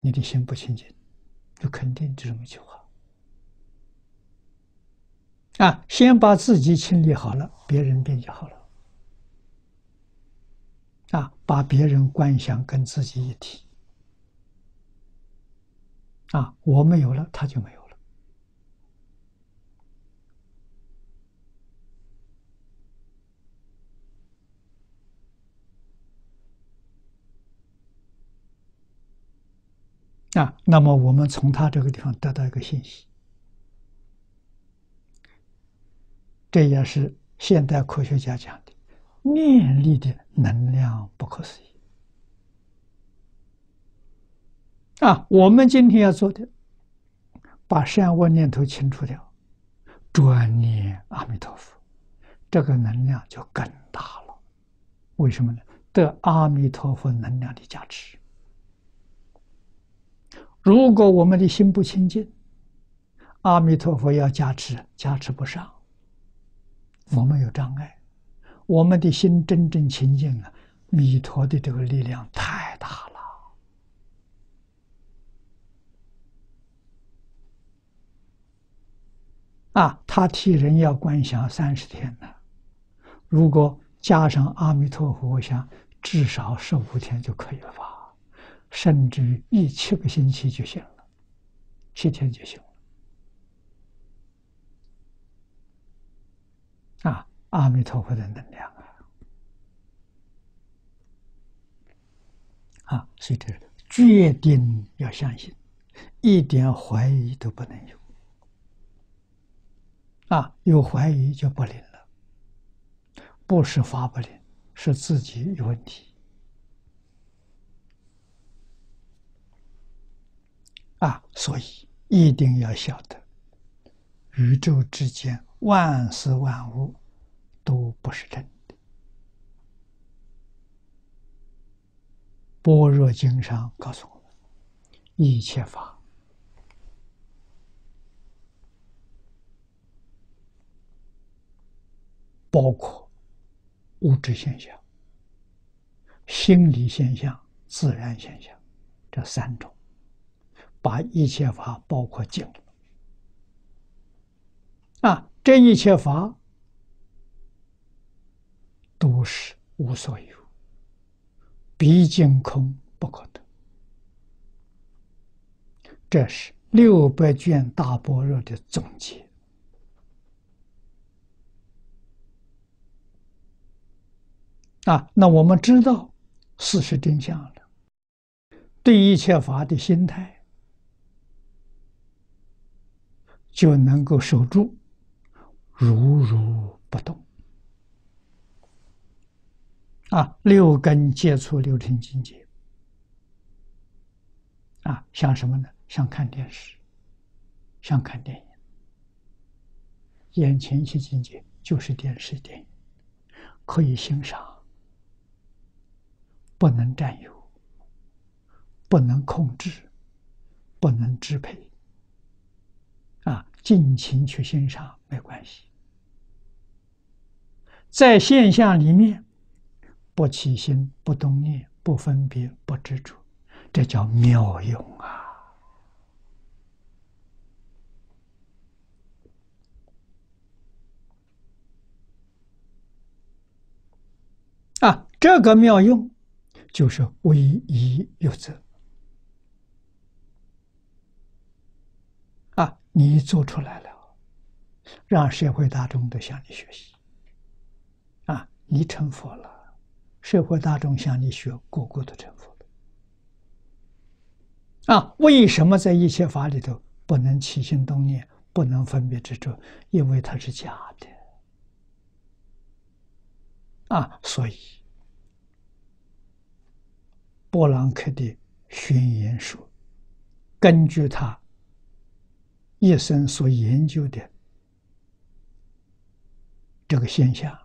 你的心不清净，就肯定就这么一句话。啊，先把自己清理好了，别人便就好了。啊，把别人观想跟自己一体。啊，我没有了，他就没有了。啊，那么我们从他这个地方得到一个信息，这也是现代科学家讲的，念力的能量不可思议。啊，我们今天要做的，把善恶念头清除掉，专念阿弥陀佛，这个能量就更大了。为什么呢？得阿弥陀佛能量的加持。如果我们的心不清净，阿弥陀佛要加持，加持不上，我们有障碍。我们的心真正清净了，弥陀的这个力量太大了。啊，他替人要观想三十天呢。如果加上阿弥陀佛，我想至少十五天就可以了吧，甚至于一七个星期就行了，七天就行了。啊，阿弥陀佛的能量啊！啊，所以这个决定要相信，一点怀疑都不能有。啊，有怀疑就不灵了，不是法不灵，是自己有问题。啊，所以一定要晓得，宇宙之间万事万物都不是真的。般若经上告诉我们，一切法。包括物质现象、心理现象、自然现象这三种，把一切法包括进了。啊，这一切法都是无所有，毕竟空不可得。这是六百卷大般若的总结。啊，那我们知道事实真相了，对一切法的心态就能够守住，如如不动。啊，六根接触六尘境界，啊，像什么呢？像看电视，像看电影，眼前一些境界就是电视、电影，可以欣赏。不能占有，不能控制，不能支配，尽情去欣赏没关系。在现象里面，不起心，不动念，不分别，不执着，这叫妙用啊！啊，这个妙用。就是唯一有责啊！你做出来了，让社会大众都向你学习啊！你成佛了，社会大众向你学，个个都成佛了啊！为什么在一切法里头不能起心动念，不能分别执着？因为它是假的啊！所以。波朗克的宣言说：“根据他一生所研究的这个现象，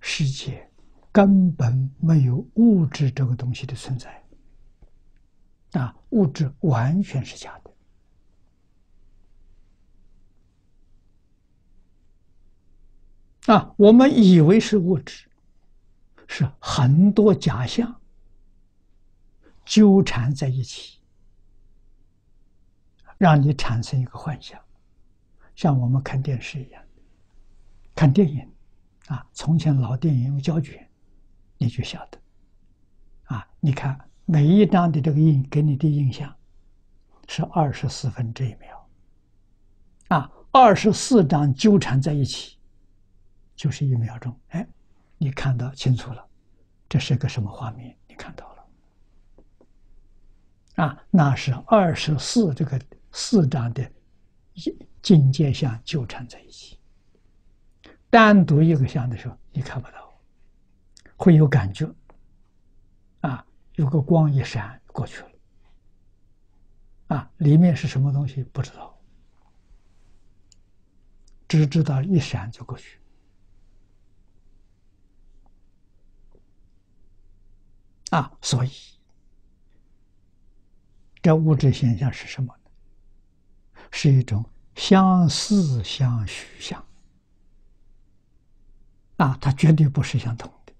世界根本没有物质这个东西的存在，啊，物质完全是假的。啊，我们以为是物质，是很多假象。”纠缠在一起，让你产生一个幻想，像我们看电视一样，看电影，啊，从前老电影用胶卷，你就晓得，啊，你看每一张的这个印给你的印象是二十四分之一秒，啊，二十四张纠缠在一起，就是一秒钟，哎，你看到清楚了，这是个什么画面？你看到了，啊，那是二十四这个。四张的境界相纠缠在一起，单独一个相的时候你看不到，会有感觉，啊，有个光一闪过去了，啊，里面是什么东西不知道，只知道一闪就过去，啊，所以这物质现象是什么？是一种相似相许相啊，它绝对不是相同的。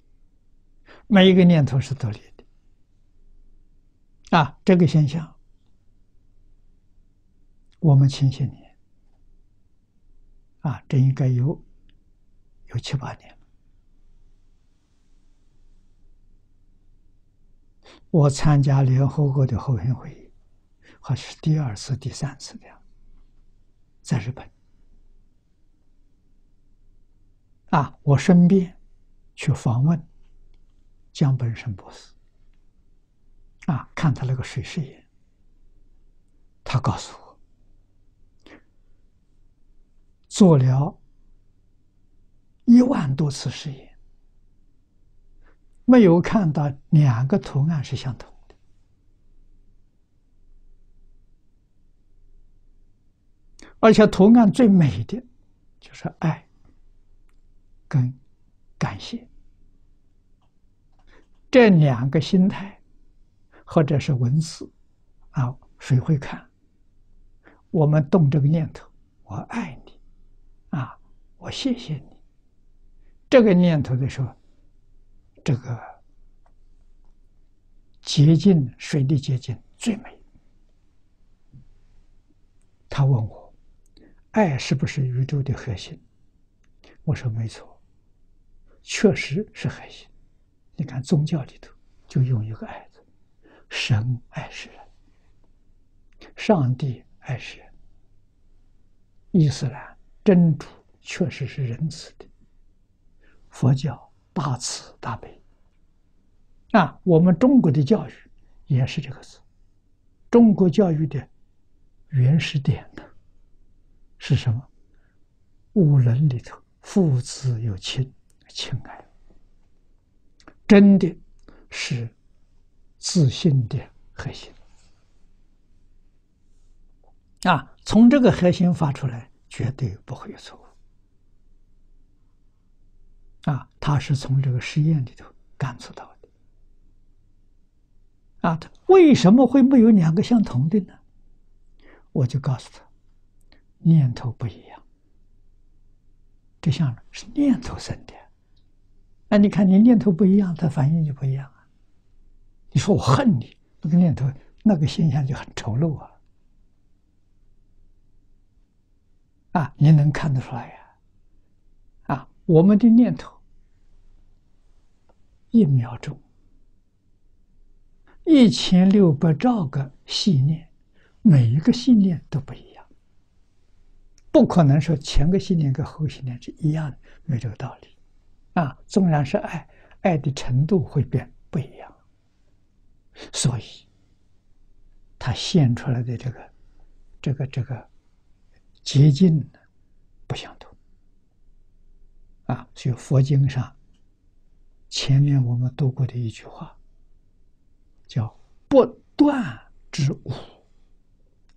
每一个念头是独立的啊，这个现象我们前些年啊，这应该有有七八年了。我参加联合国的后援会议，还是第二次、第三次的样。在日本，啊，我顺便去访问江本胜博士，啊，看他那个水实验，他告诉我，做了一万多次实验，没有看到两个图案是相同。而且图案最美的，就是爱跟感谢这两个心态，或者是文字啊，谁会看？我们动这个念头，我爱你啊，我谢谢你。这个念头的时候，这个捷径水的捷径最美。他问我。爱是不是宇宙的核心？我说没错，确实是核心。你看宗教里头就用一个“爱”字，神爱世人，上帝爱世人，伊斯兰真主确实是仁慈的，佛教大慈大悲。啊，我们中国的教育也是这个字，中国教育的原始点呢。是什么？五伦里头，父子有亲，亲爱，真的是自信的核心啊！从这个核心发出来，绝对不会有错误啊！他是从这个实验里头感触到的啊！他为什么会没有两个相同的呢？我就告诉他。念头不一样，这像是念头生的。那你看，你念头不一样，它反应就不一样啊。你说我恨你，那个念头，那个现象就很丑陋啊。啊，你能看得出来呀？啊，我们的念头，一秒钟，一千六百兆个信念，每一个信念都不一样。不可能说前个信念跟后信念是一样的，没这个道理，啊，纵然是爱，爱的程度会变不一样，所以，他现出来的这个，这个这个捷径不相同，啊，所以佛经上前面我们读过的一句话，叫“不断之无”，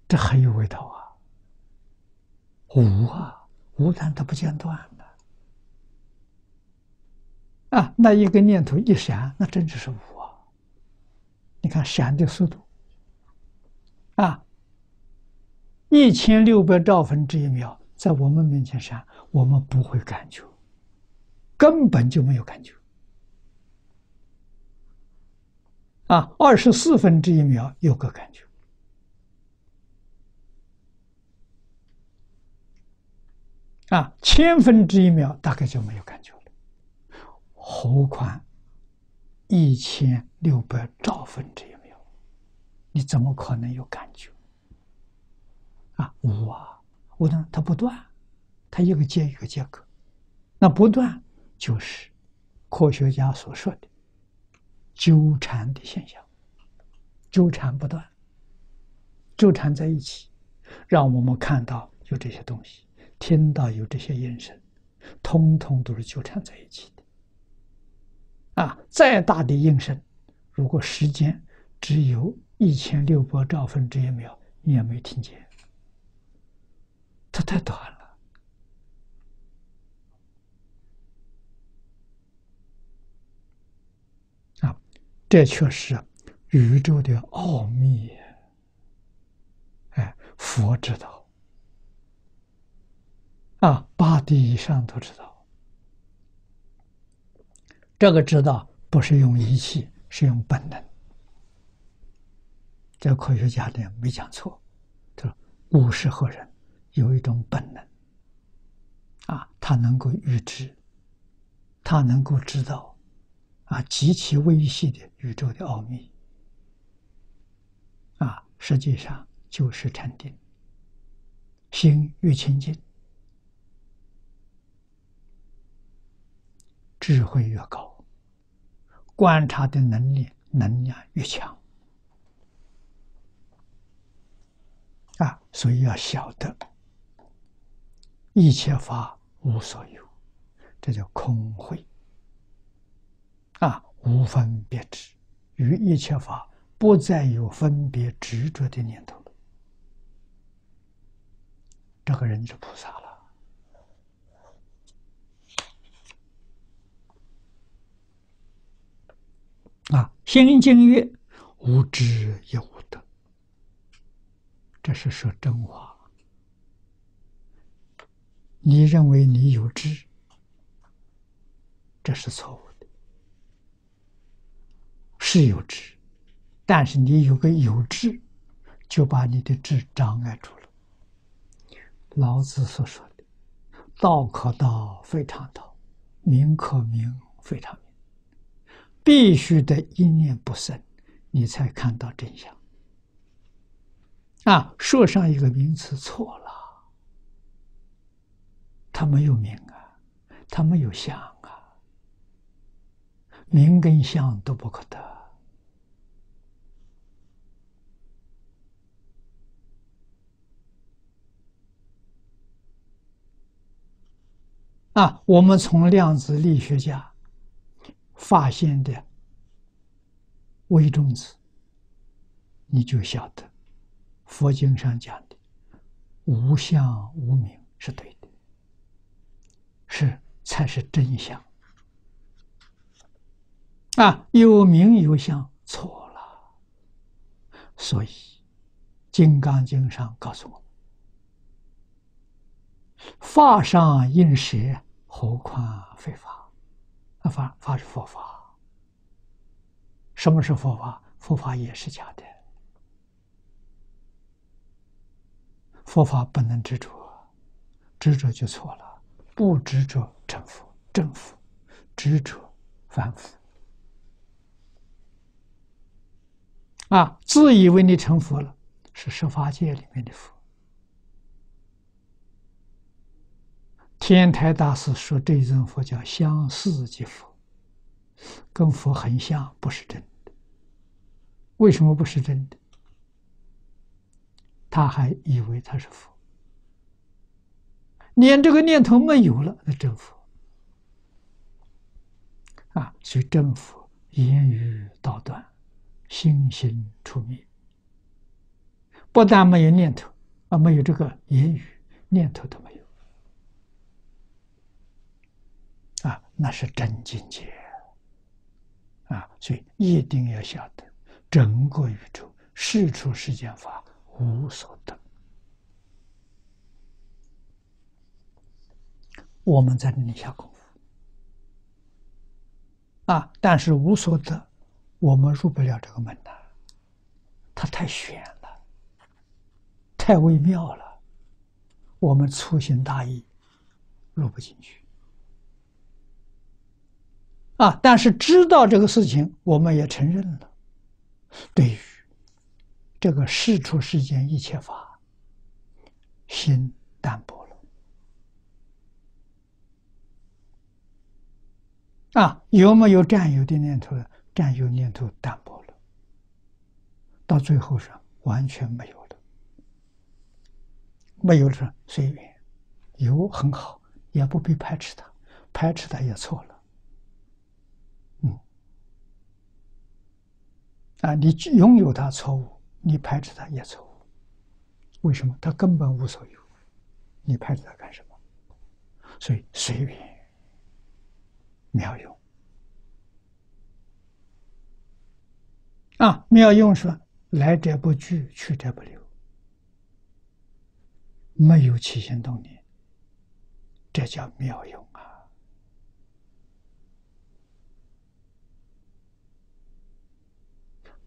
这很有味道啊。无啊，无但它不间断的啊！那一个念头一闪，那真的是无啊！你看闪的速度啊，一千六百兆分之一秒，在我们面前闪，我们不会感觉，根本就没有感觉啊！二十四分之一秒有个感觉啊，千分之一秒大概就没有感觉了，何况一千六百兆分之一秒，你怎么可能有感觉？啊，无啊，无呢，它不断，它一个接一个接口，那不断就是科学家所说的纠缠的现象，纠缠不断，纠缠在一起，让我们看到有这些东西。听到有这些音声，通通都是纠缠在一起的。啊，再大的音声，如果时间只有一千六百兆分之一秒，你也没听见，它太短了。啊，这却是宇宙的奥秘。哎，佛知道。啊，八地以上都知道。这个知道不是用仪器，是用本能。这科学家呢没讲错，他说古时候人有一种本能，啊，他能够预知，他能够知道，啊，极其微细的宇宙的奥秘，啊，实际上就是禅定，心越清净。智慧越高，观察的能力能量越强啊！所以要晓得一切法无所有，这叫空慧啊！无分别执，于一切法不再有分别执着的念头，这个人就菩萨了。啊，心经曰：“无知也无得。”这是说真话。你认为你有知，这是错误的。是有知，但是你有个有知，就把你的智障碍住了。老子所说的“道可道，非常道；名可名，非常名。”必须得一念不生，你才看到真相。啊，说上一个名词错了，它没有名啊，它没有相啊，名跟相都不可得。啊，我们从量子力学家。发现的微中子，你就晓得佛经上讲的无相无名是对的，是才是真相啊！有名有相错了，所以《金刚经》上告诉我们：法上应舍，何况非法？法法是佛法，什么是佛法？佛法也是假的，佛法不能执着，执着就错了。不执着成佛，正佛；执着凡夫。啊，自以为你成佛了，是十法界里面的佛。天台大师说：“这一尊佛叫相似即佛，跟佛很像，不是真的。为什么不是真的？他还以为他是佛，连这个念头没有了，那真佛啊！所以真佛言语道断，心行出灭，不但没有念头，啊，没有这个言语念头都没有。”啊，那是真境界啊！所以一定要晓得，整个宇宙事出世间法无所得。我们在那里下功夫啊，但是无所得，我们入不了这个门呐，它太玄了，太微妙了。我们粗心大意，入不进去。啊！但是知道这个事情，我们也承认了。对于这个世出世间一切法，心淡薄了。啊，有没有占有的念头了？占有念头淡薄了，到最后是完全没有了。没有了，随缘，有很好，也不必排斥它，排斥它也错了。啊，你拥有它错误，你排斥它也错误。为什么？它根本无所有，你排斥它干什么？所以随缘妙用啊，妙用说来者不拒，去者不留，没有起心动念，这叫妙用。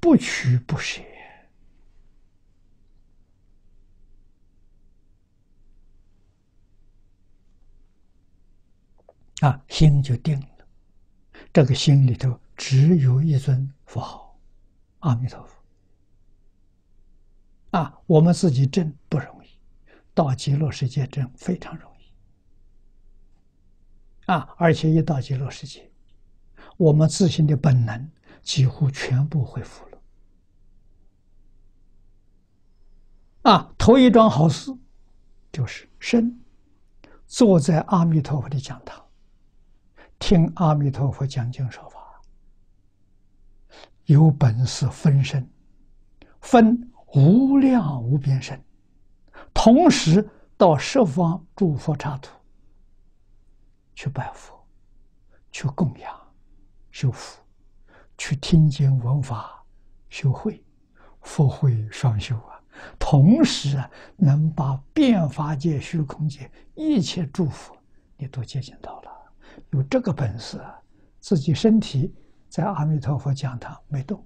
不取不舍啊，心就定了。这个心里头只有一尊佛号，阿弥陀佛。啊，我们自己证不容易，到极乐世界证非常容易。啊，而且一到极乐世界，我们自信的本能几乎全部恢复了。啊，头一桩好事，就是身坐在阿弥陀佛的讲堂，听阿弥陀佛讲经说法，有本事分身，分无量无边身，同时到十方诸佛刹土去拜佛，去供养修福，去听经闻法修慧，佛慧双修啊。同时啊，能把变法界、虚空界一切祝福，你都接近到了。有这个本事，自己身体在阿弥陀佛讲堂没动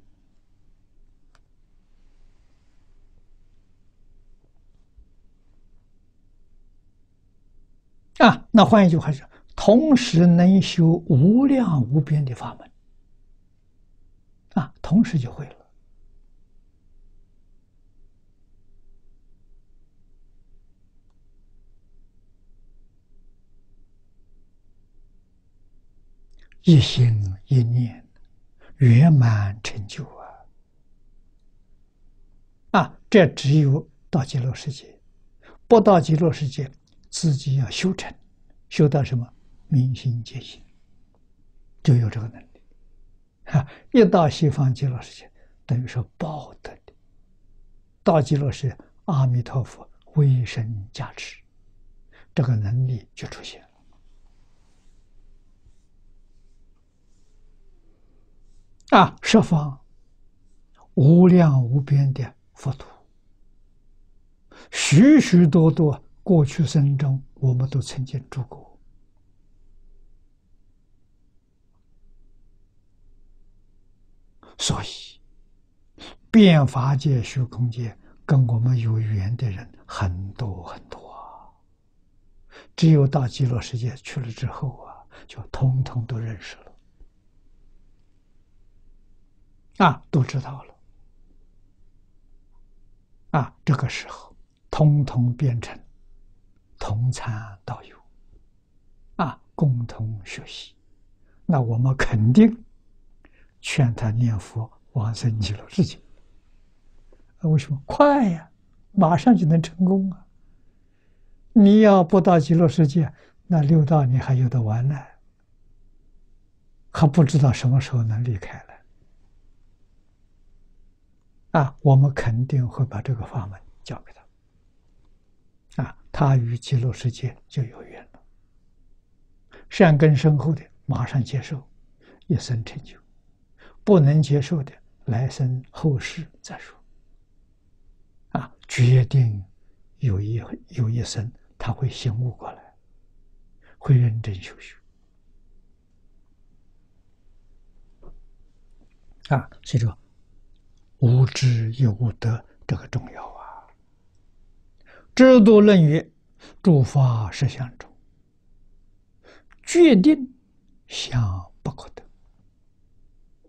啊。那换一句话说，同时能修无量无边的法门啊，同时就会了。一心一念，圆满成就啊！啊，这只有到极乐世界，不到极乐世界，自己要修成，修到什么明心见性，就有这个能力。哈，一到西方极乐世界，等于说报得的。到极乐世界，阿弥陀佛威神加持，这个能力就出现了。啊，十方无量无边的佛土，许许多多过去生中，我们都曾经住过，所以变法界、虚空界跟我们有缘的人很多很多。只有到极乐世界去了之后啊，就通通都认识了。啊，都知道了。啊，这个时候，通通变成同参道友，啊，共同学习。那我们肯定劝他念佛往生极乐世界。为什么？快呀，马上就能成功啊！你要不到极乐世界，那六道你还有的玩呢，还不知道什么时候能离开了。啊，我们肯定会把这个法门教给他。啊，他与极乐世界就有缘了。善根深厚的，马上接受，一生成就；不能接受的，来生后世再说。啊，决定有一有一生，他会醒悟过来，会认真修修。啊，所以说。无知亦无得，这个重要啊！制度论语，诸法实相中，决定想不可得。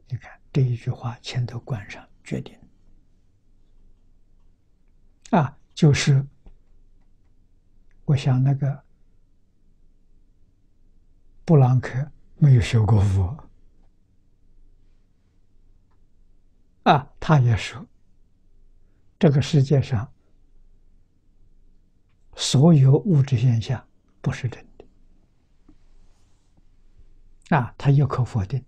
你看这一句话，前头冠上决定啊，就是我想那个布朗克没有学过佛啊，他也说这个世界上所有物质现象不是真的啊，他有口否定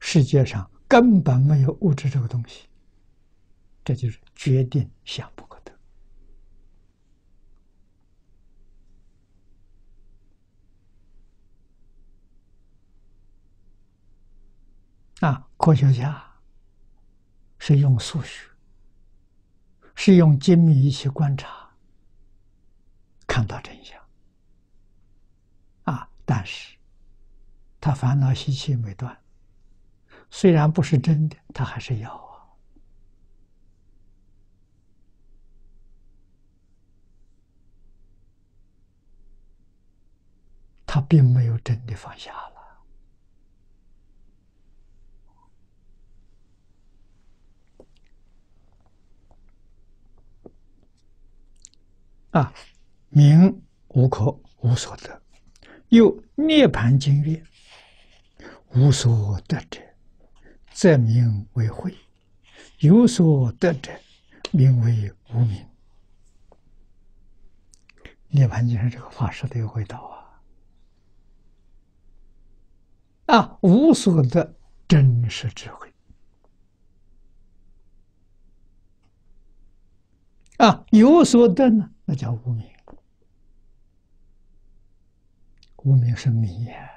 世界上。根本没有物质这个东西，这就是决定想不可得。啊，科学家是用数学，是用精密仪器观察，看到真相。啊，但是他烦恼习气没断。虽然不是真的，他还是要啊。他并没有真的放下了。啊，名无可无所得，又涅盘经略，无所得者。则名为慧，有所得者，名为无名。涅盘经上这个话说的有味道啊！啊，无所得，真实智慧。啊，有所得呢，那叫无名。无名是迷呀，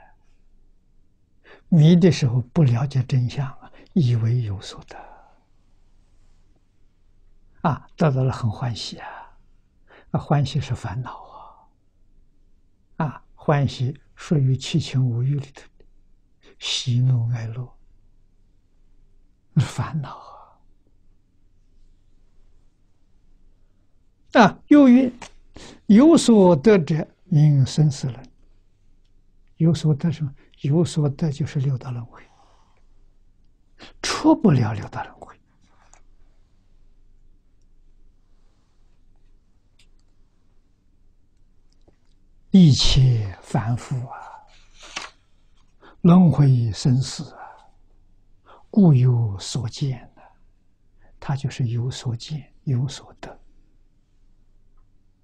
迷的时候不了解真相啊。以为有所得，啊，得到了很欢喜啊，啊，欢喜是烦恼啊，啊，欢喜属于七情五欲里头的，喜怒哀乐，烦恼啊，啊，由于有所得者名生死轮，有所得什么？有所得就是六道轮回。出不了六道轮回，一切凡夫啊，轮回生死啊，故有所见的，他就是有所见，有所得，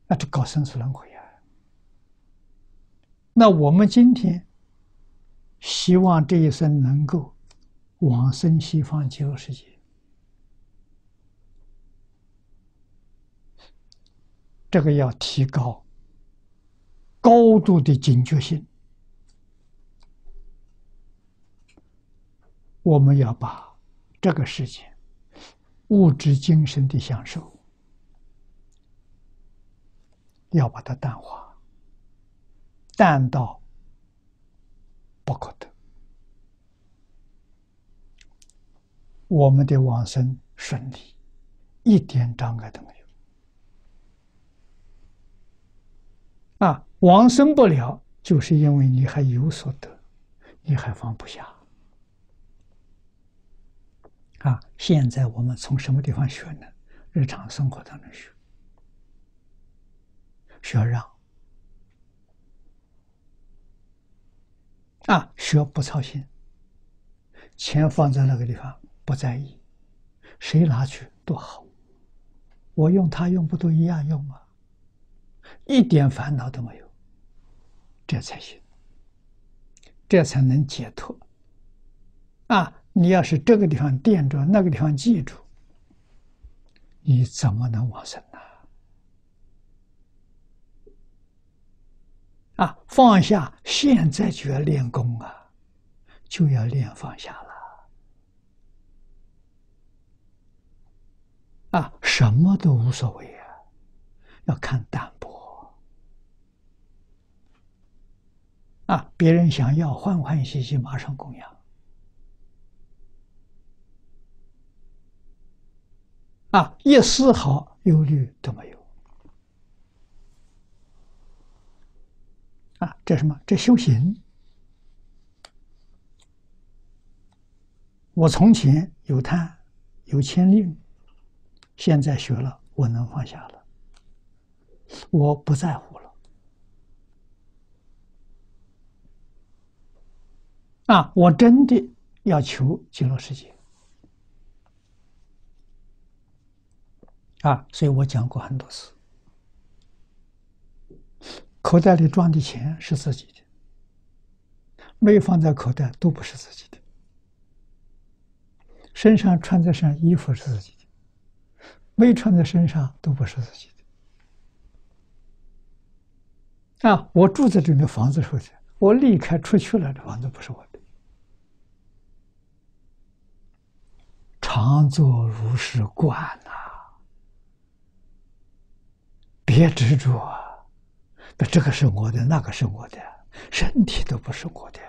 那就搞生死轮回啊。那我们今天希望这一生能够。往生西方极乐世界，这个要提高高度的警觉性。我们要把这个世界物质、精神的享受，要把它淡化，淡到不可得。我们的往生顺利，一点障碍都没有。啊，往生不了，就是因为你还有所得，你还放不下。啊，现在我们从什么地方学呢？日常生活当中学，学让，啊，学不操心，钱放在那个地方。不在意，谁拿去多好，我用他用不都一样用吗？一点烦恼都没有，这才行，这才能解脱。啊，你要是这个地方惦着，那个地方记住，你怎么能往生呢？啊，放下，现在就要练功啊，就要练放下了。啊，什么都无所谓啊，要看淡泊。啊，别人想要欢欢喜喜马上供养。啊，一丝毫忧虑都没有。啊，这什么？这修行。我从前有贪，有牵令，现在学了，我能放下了，我不在乎了。啊，我真的要求极乐世界。啊，所以我讲过很多次。口袋里装的钱是自己的，没放在口袋都不是自己的。身上穿在上衣服是自己的，没穿在身上都不是自己的。啊，我住在这里房子出去，我离开出去了，这房子不是我的。常作如是观呐。别执着啊那这个是我的，那个是我的，身体都不是我的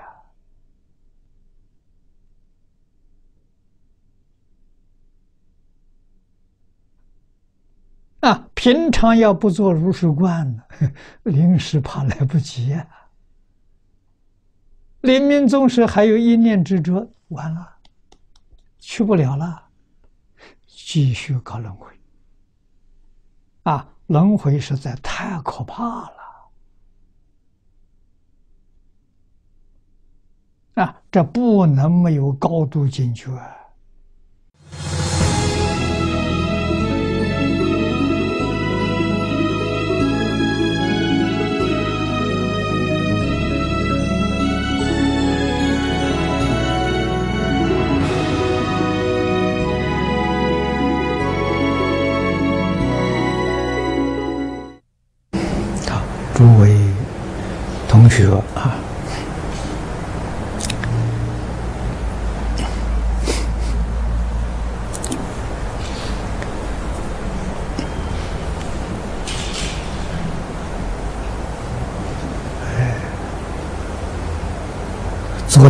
啊！啊平常要不做如是观，临时怕来不及啊！临命终时还有一念执着，完了，去不了了，继续搞轮回啊！轮回实在太可怕了啊！这不能没有高度警觉。啊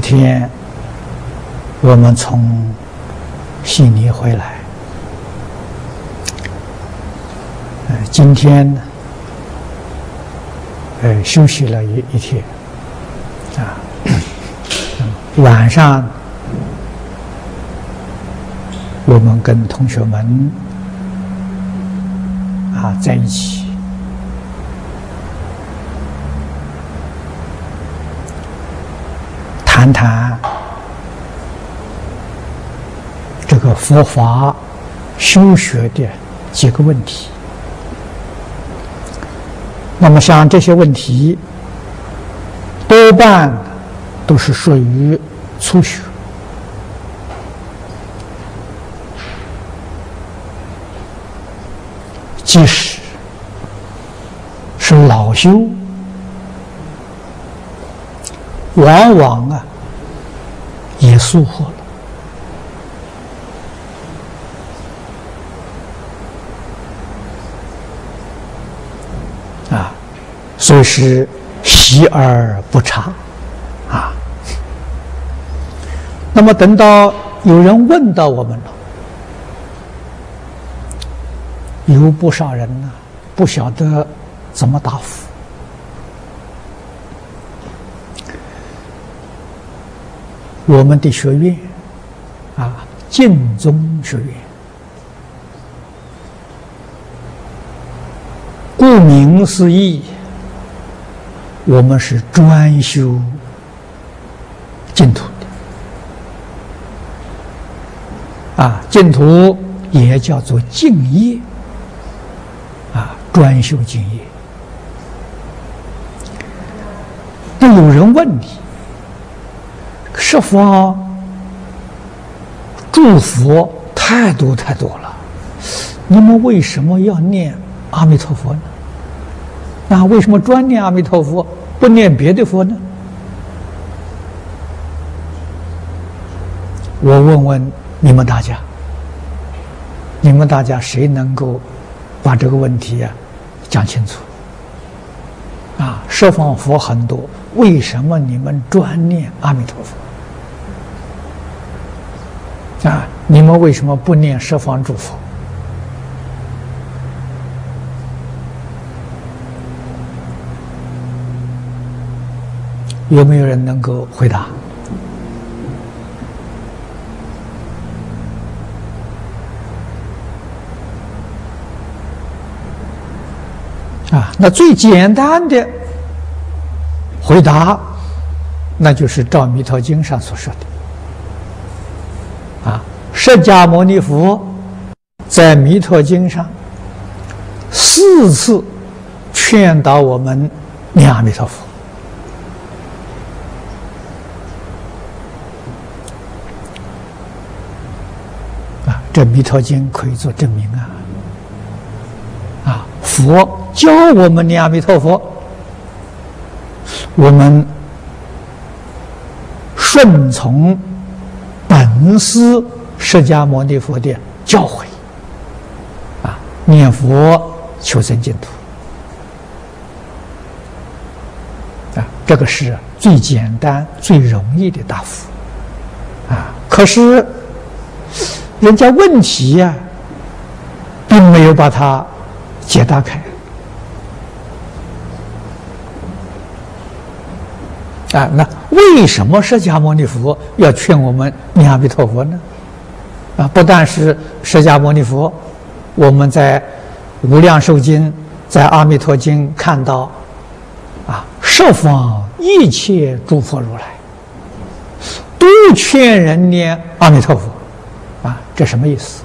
天我们从悉尼回来，今天？呃，休息了一一天，啊，晚上我们跟同学们啊在一起，谈这个佛法修学的几个问题。那么，像这些问题，多半都是属于初学，即使是老修，往往啊疏忽了。所以是习而不察，啊。那么等到有人问到我们了，有不少人呢，不晓得怎么答复。我们的学院，啊，净宗学院，顾名思义。我们是专修净土的啊，净土也叫做净业啊，专修净业。那有人问你，十方祝福太多太多了，你们为什么要念阿弥陀佛呢？那为什么专念阿弥陀佛，不念别的佛呢？我问问你们大家，你们大家谁能够把这个问题呀讲清楚？啊，十方佛很多，为什么你们专念阿弥陀佛？啊你们为什么不念十方诸佛？有没有人能够回答？啊那最简单的回答那就是照弥陀经上所说的。释迦牟尼佛在《弥陀经》上四次劝导我们念阿弥陀佛。啊，这《弥陀经》可以做证明啊。啊，佛。教我们念阿弥陀佛，我们顺从本师释迦牟尼佛的教诲，啊，念佛求生净土，啊，这个是最简单、最容易的答复，啊，可是人家问题呀，并没有把它解答开。啊，那为什么释迦牟尼佛要劝我们念阿弥陀佛呢？啊，不但是释迦牟尼佛，我们在《无量寿经》在《阿弥陀经》看到，啊，十方一切诸佛如来都劝人念阿弥陀佛，啊，这什么意思？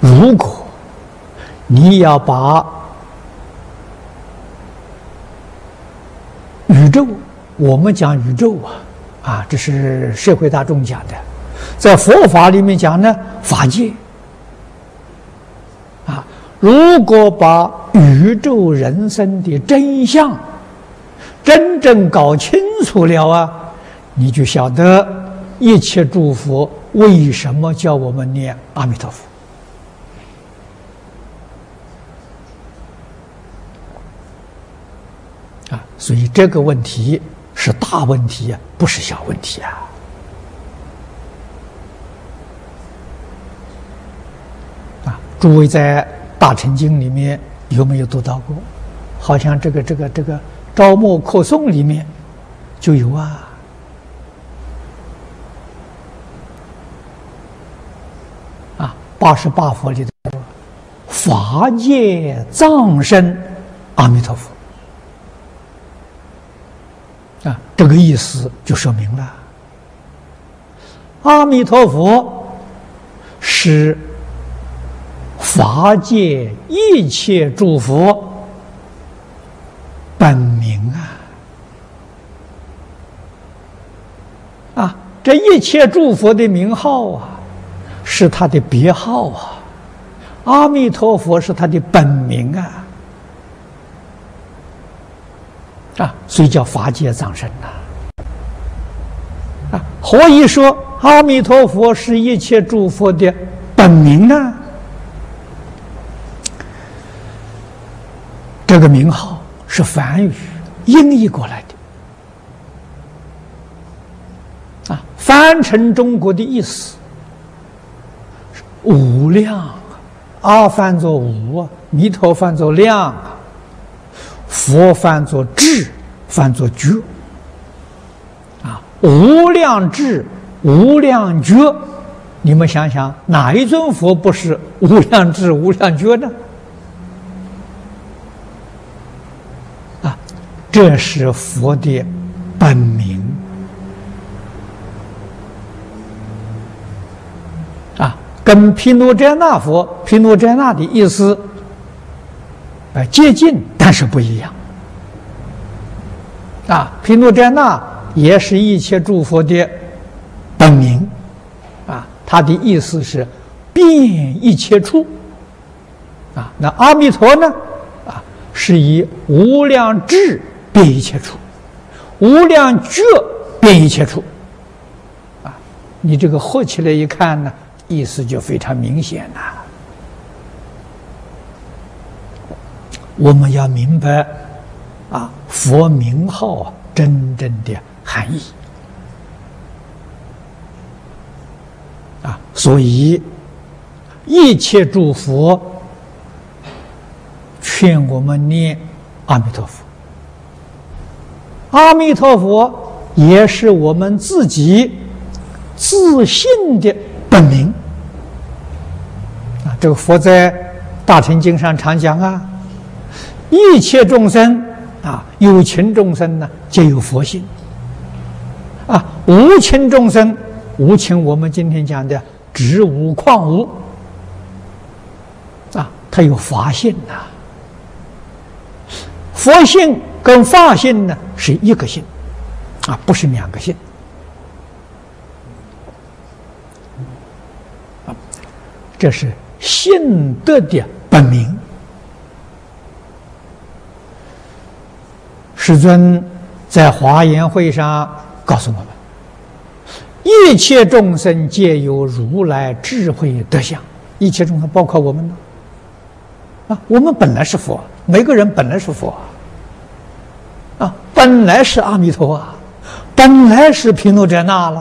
如果你要把宇宙，我们讲宇宙啊，啊，这是社会大众讲的，在佛法里面讲呢，法界啊，如果把宇宙人生的真相真正搞清楚了啊，你就晓得一切诸佛为什么叫我们念阿弥陀佛。啊，所以这个问题是大问题呀，不是小问题啊！啊，诸位在《大乘经》里面有没有读到过？好像这个、这个、这个《招募课诵》里面就有啊。啊，八十八佛里头，法界藏身阿弥陀佛。啊，这个意思就说明了，阿弥陀佛是法界一切诸佛本名啊！啊，这一切诸佛的名号啊，是他的别号啊，阿弥陀佛是他的本名啊。啊，所以叫法界藏身呐！啊，何以说阿弥陀佛是一切诸佛的本名呢？这个名号是梵语音译过来的，啊，翻成中国的意思无量，阿翻作无，弥陀翻作量。佛翻作智，翻作觉，啊，无量智，无量觉，你们想想，哪一尊佛不是无量智、无量觉呢？啊，这是佛的本名，啊，跟毗卢遮那佛、毗卢遮那的意思。啊，接近，但是不一样。啊，毗卢遮那也是一切诸佛的本名，啊，它的意思是遍一切处。啊，那阿弥陀呢？啊，是以无量智遍一切处，无量觉遍一切处。啊，你这个合起来一看呢，意思就非常明显了。我们要明白，啊，佛名号，真正的含义，啊，所以一切诸佛劝我们念阿弥陀佛，阿弥陀佛也是我们自己自信的本名，啊，这个佛在《大乘经》上常讲啊，一切众生啊，有情众生呢，皆有佛性。啊，无情众生，无情我们今天讲的植物、矿物，啊，它有法性呐。佛性跟法性呢是一个性，啊，不是两个性。啊，这是性德的本名。世尊在华严会上。告诉我们，一切众生皆有如来智慧德相。一切众生包括我们呢？啊，我们本来是佛，每个人本来是佛啊，本来是阿弥陀啊，本来是毗卢遮那了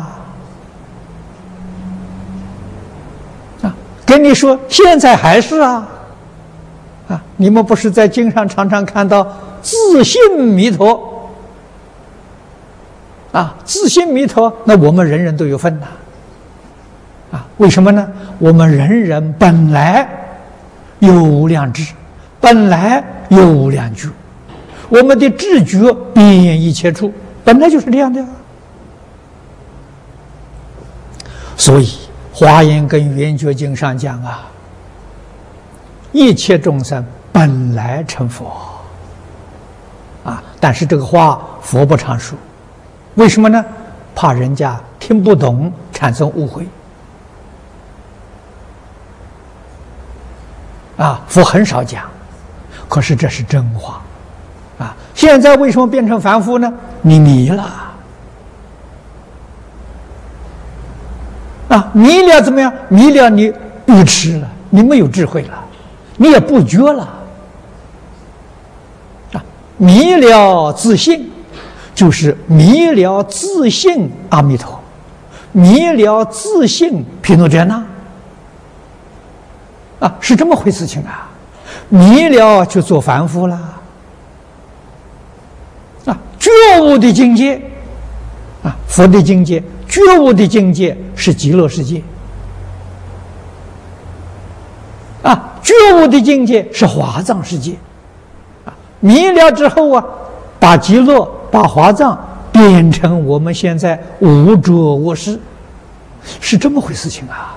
啊。跟你说，现在还是啊啊！你们不是在经上常常看到自信弥陀？啊，自信弥陀，那我们人人都有份呐！啊，为什么呢？我们人人本来有无量智，本来有无量觉，我们的智觉遍一切处，本来就是这样的。所以《华严》跟《圆觉经》上讲啊，一切众生本来成佛。啊，但是这个话佛不常说。为什么呢？怕人家听不懂，产生误会。啊，佛很少讲，可是这是真话。啊，现在为什么变成凡夫呢？你迷了。啊，迷了怎么样？迷了你不吃了，你没有智慧了，你也不觉了。啊，迷了自信。就是迷了自信阿弥陀，迷了自信毗卢遮那，啊，是这么回事情啊！迷了就做凡夫了，啊，觉悟的境界，啊，佛的境界，觉悟的境界是极乐世界，啊，觉悟的境界是华藏世界，啊，迷了之后啊，把极乐。把华藏变成我们现在无着无识，是这么回事情啊！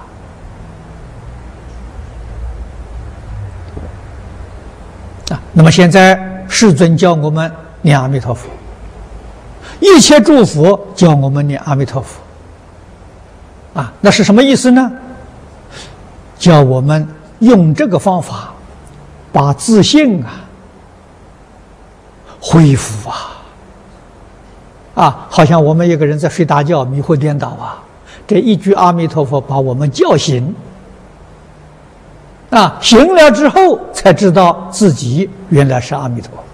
啊，那么现在世尊教我们念阿弥陀佛，一切诸佛教我们念阿弥陀佛，啊，那是什么意思呢？教我们用这个方法，把自信啊恢复啊。啊，好像我们一个人在睡大觉，迷惑颠倒啊！这一句阿弥陀佛把我们叫醒，啊，醒了之后才知道自己原来是阿弥陀，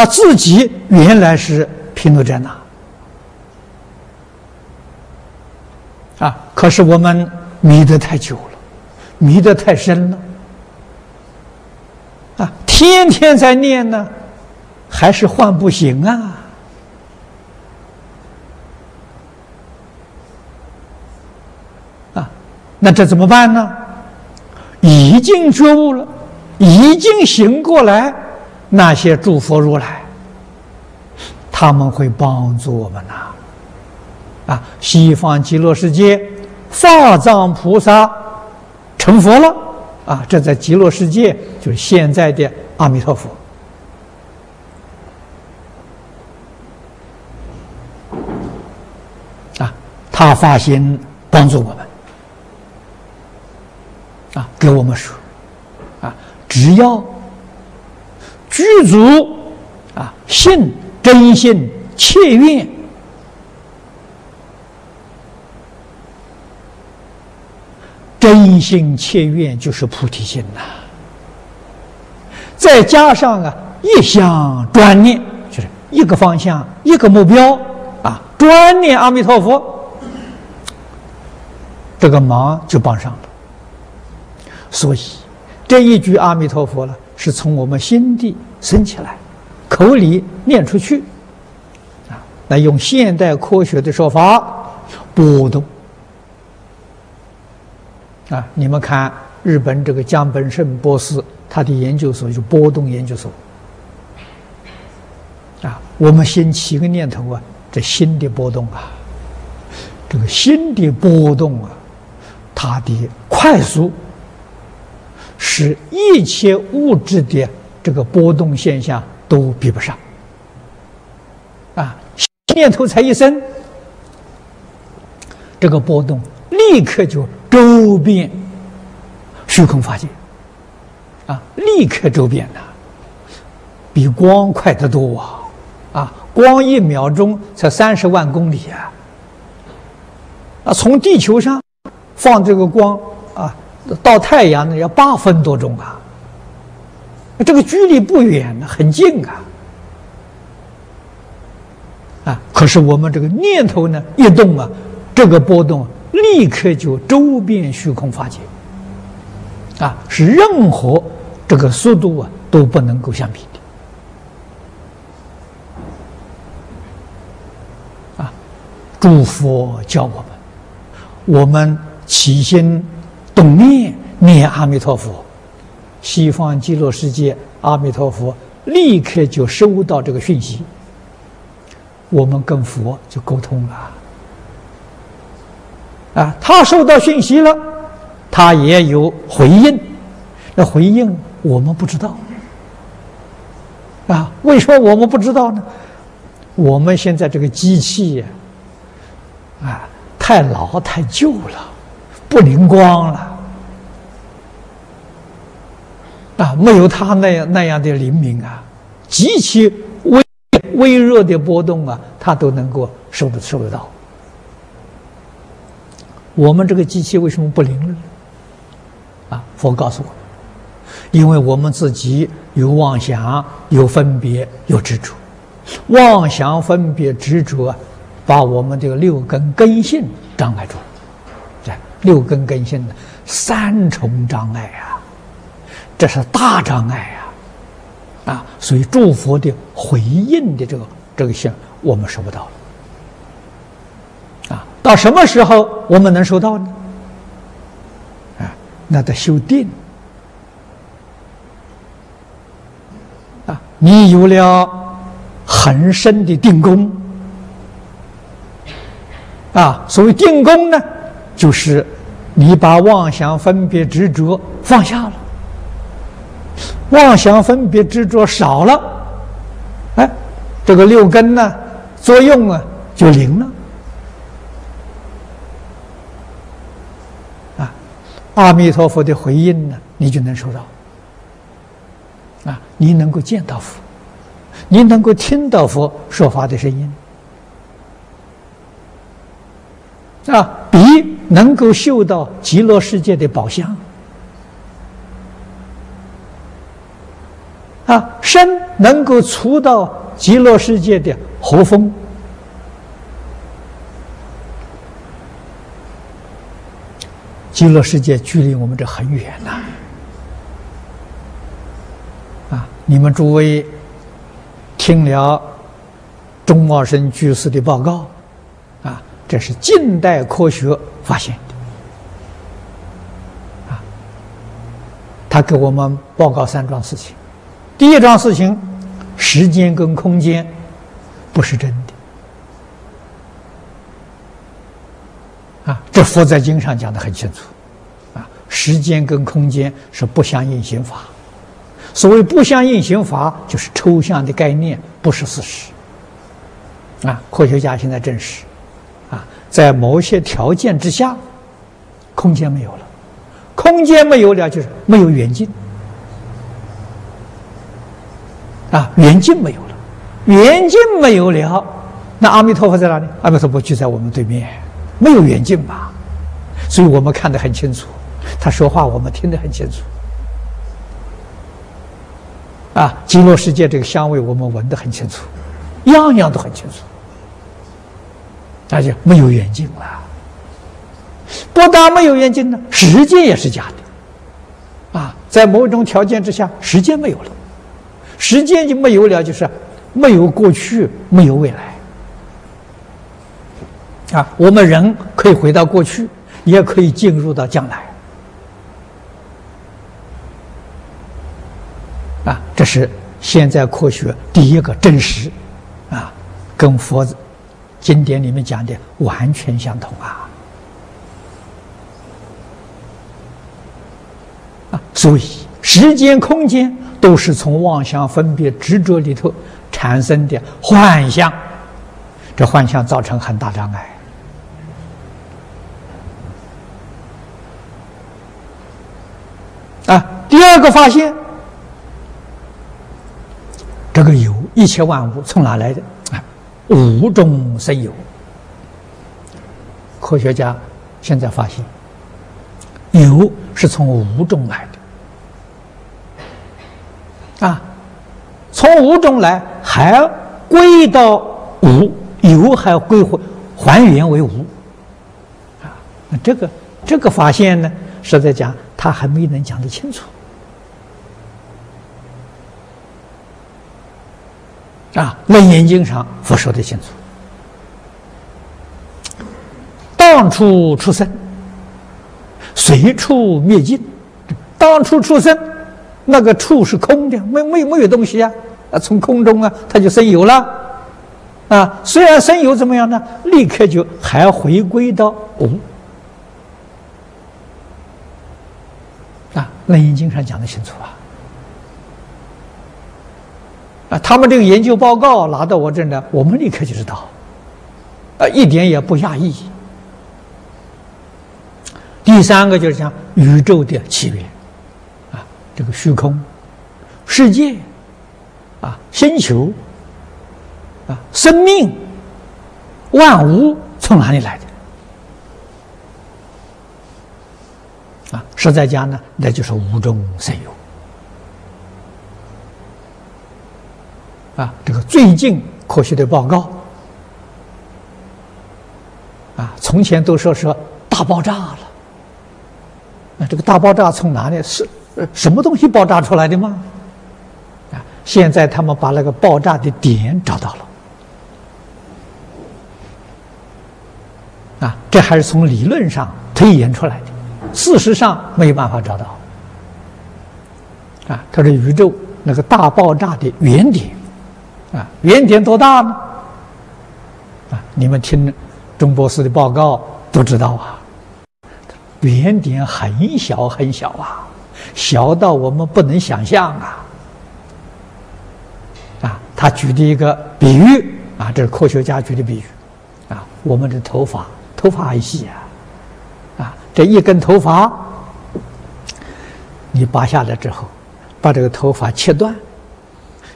啊，自己原来是毗卢遮那，啊，可是我们迷得太久了，迷得太深了，啊，天天在念呢。还是换不行啊！啊，那这怎么办呢？已经觉悟了，已经醒过来，那些诸佛如来，他们会帮助我们呐！啊，西方极乐世界法藏菩萨成佛了啊！这在极乐世界就是现在的阿弥陀佛啊。他发心帮助我们，啊，给我们说，啊，只要具足啊信真心切愿，一心切愿就是菩提心呐。再加上啊一向专念，就是一个方向一个目标啊，专念阿弥陀佛。这个忙就帮上了，所以这一句阿弥陀佛呢，是从我们心底升起来，口里念出去，啊，那用现代科学的说法，波动，啊，你们看日本这个江本胜博士，他的研究所就波动研究所。啊，我们先起个念头啊，这心的波动啊，这个心的波动啊，它的快速，使一切物质的这个波动现象都比不上。啊，念头才一生，这个波动立刻就。周边虚空法界啊，立刻周边呐，比光快得多啊！啊，光一秒钟才三十万公里啊！啊，从地球上放这个光啊，到太阳呢要八分多钟啊！这个距离不远呢，很近啊！啊，可是我们这个念头呢，一动啊，这个波动。立刻就周边虚空法界，啊，是任何这个速度啊都不能够相比的，啊，诸佛教我们，我们起心动念念阿弥陀佛，西方极乐世界阿弥陀佛立刻就收到这个讯息，我们跟佛就沟通了。啊，他收到讯息了，他也有回应，那回应我们不知道。啊，为什么我们不知道呢？我们现在这个机器，啊，太老太旧了，不灵光了，啊，没有他那样那样的灵敏啊，极其微微弱的波动啊，他都能够收得收得到。我们这个机器为什么不灵了？啊，佛告诉我，因为我们自己有妄想、有分别、有执着，妄想、分别、执着，把我们这个六根根性障碍住了。这六根根性的三重障碍啊，这是大障碍啊！啊，所以诸佛的回应的这个这个信，我们收不到了。到什么时候我们能收到呢？啊，那得修定。啊，你有了很深的定功。啊，所谓定功呢，就是你把妄想、分别、执着放下了，妄想、分别、执着少了，哎，这个六根呢，作用啊就灵了。阿弥陀佛的回应呢，你就能收到。啊，你能够见到佛，你能够听到佛说法的声音，啊，鼻能够嗅到极乐世界的宝香，啊，身能够触到极乐世界的和风。极乐世界距离我们这很远呐！啊，你们诸位听了钟茂生居士的报告，啊，这是近代科学发现的。啊，他给我们报告三桩事情：第一桩事情，时间跟空间不是真的。啊，这佛在经上讲的很清楚。啊时间跟空间是不相应行法，所谓不相应行法，就是抽象的概念，不是事实。啊，科学家现在证实，啊，在某些条件之下，空间没有了，空间没有了，就是没有远近。啊，远近没有了，远近没有了，那阿弥陀佛在哪里？阿弥陀佛就在我们对面，没有远近吧？所以我们看得很清楚。他说话，我们听得很清楚。啊，极乐世界这个香味，我们闻得很清楚，样样都很清楚。那就没有远近了。不但没有远近呢，时间也是假的。啊，在某种条件之下，时间没有了，时间就没有了，就是没有过去，没有未来。啊，我们人可以回到过去，也可以进入到将来。啊，这是现在科学第一个证实，啊，跟佛经典里面讲的完全相同啊。啊，所以时间、空间都是从妄想、分别、执着里头产生的幻象，这幻象造成很大障碍。第二个发现，这个有一切万物从哪来的？无中生有，科学家现在发现，有是从无中来的，啊，从无中来还归到无，有还归回还原为无，啊，那这个这个发现呢，实在讲他还没能讲得清楚。啊，《楞严经》上佛说的清楚：当初出生，随处灭尽。当初出生，那个处是空的，没没没有东西啊！啊，从空中啊，它就生有了。啊，虽然生有怎么样呢？立刻就还回归到无。啊，《楞严经》上讲的清楚啊。啊，他们这个研究报告拿到我这呢，我们立刻就知道，啊，一点也不讶异。第三个就是讲宇宙的起源，啊，这个虚空、世界，啊，星球，啊，生命、万物从哪里来的？啊，实在讲呢，那就是无中生有。啊，这个最近科学的报告，啊，从前都说是大爆炸了，那这个大爆炸从哪里是什么东西爆炸出来的吗？啊，现在他们把那个爆炸的点找到了，啊，这还是从理论上推演出来的，事实上没有办法找到。啊，它是宇宙那个大爆炸的原点。啊，原点多大呢？啊，你们听钟博士的报告都知道啊，原点很小很小啊，小到我们不能想象啊。啊，他举的一个比喻啊，这是科学家举的比喻啊，我们的头发，头发很细啊，啊，这一根头发，你拔下来之后，把这个头发切断，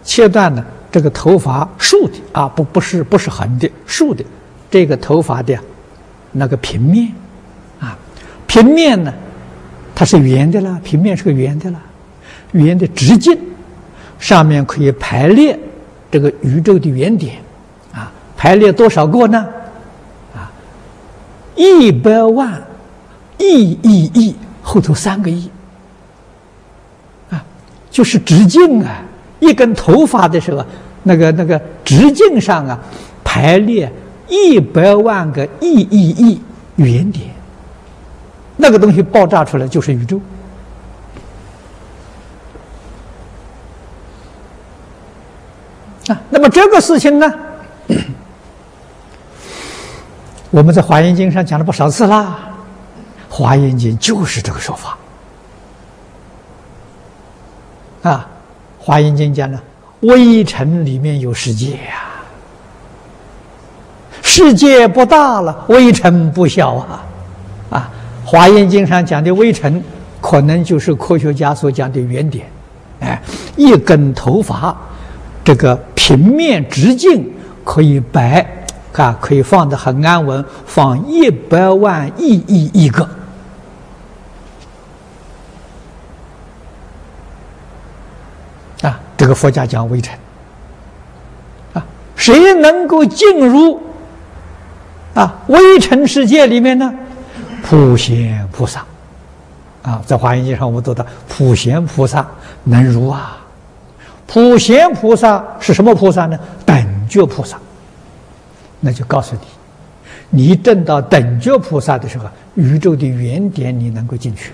切断呢。这个头发竖的啊，不不是不是横的，竖的，这个头发的那个平面啊，平面呢，它是圆的了，平面是个圆的了，圆的直径上面可以排列这个宇宙的原点啊，排列多少个呢？啊，一百万亿亿亿后头三个亿啊，就是直径啊，一根头发的时候。那个那个直径上啊，排列一百万个亿亿亿原点，那个东西爆炸出来就是宇宙啊。那么这个事情呢，我们在《华严经》上讲了不少次啦，《华严经》就是这个说法啊，《华严经》讲了。微尘里面有世界呀，世界不大了，微尘不小啊，啊，《华严经》上讲的微尘，可能就是科学家所讲的原点，哎，一根头发，这个平面直径可以摆，啊，可以放得很安稳，放一百万亿亿亿个。这个佛家讲微尘啊，谁能够进入啊微尘世界里面呢？普贤菩萨啊，在华严经上我们读到普贤菩萨能入啊。普贤菩萨是什么菩萨呢？等觉菩萨。那就告诉你，你证到等觉菩萨的时候，宇宙的原点你能够进去。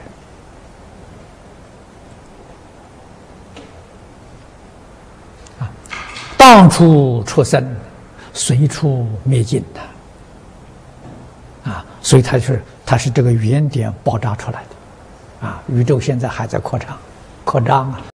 往处出生，随处灭尽的。啊，所以它是它是这个原点爆炸出来的，啊，宇宙现在还在扩张，扩张啊。